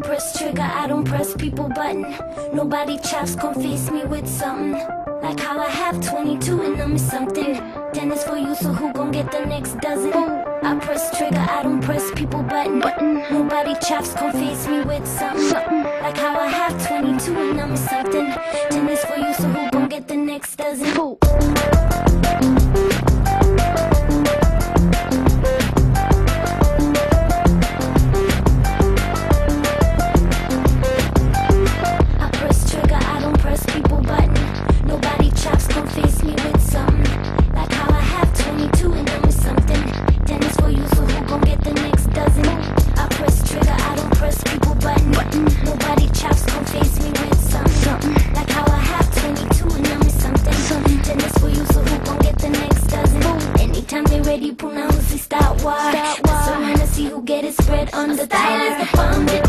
press trigger, I don't press people button. Nobody chops face me with something. Like how I have 22 and them is something. Then it's for you, so who gon' get the next dozen? I press trigger, I don't press people button. Nobody chops face me with something. Like how I have 22 and them is something. Then it's for you, so who gon' get the next dozen? ready, pronounce it, start watch. So watch. So see who get it spread on the tire.